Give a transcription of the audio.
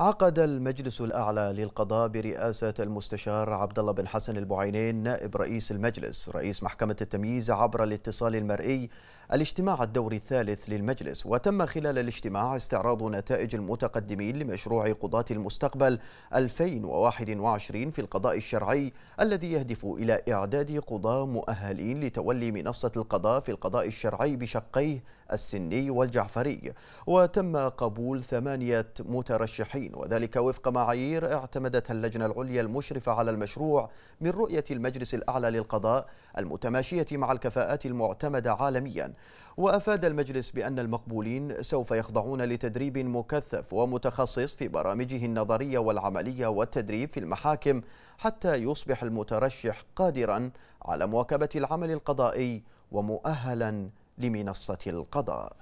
عقد المجلس الأعلى للقضاء برئاسة المستشار عبد الله بن حسن البعينين نائب رئيس المجلس رئيس محكمة التمييز عبر الاتصال المرئي الاجتماع الدوري الثالث للمجلس. وتم خلال الاجتماع استعراض نتائج المتقدمين لمشروع قضاة المستقبل 2021 في القضاء الشرعي الذي يهدف إلى إعداد قضاة مؤهلين لتولي منصة القضاء في القضاء الشرعي بشقيه السني والجعفري. وتم قبول ثمانية مترشحين وذلك وفق معايير اعتمدتها اللجنة العليا المشرفة على المشروع من رؤية المجلس الأعلى للقضاء المتماشية مع الكفاءات المعتمدة عالميا. وأفاد المجلس بأن المقبولين سوف يخضعون لتدريب مكثف ومتخصص في برامجه النظرية والعملية والتدريب في المحاكم حتى يصبح المترشح قادرا على مواكبة العمل القضائي ومؤهلا لمنصة القضاء.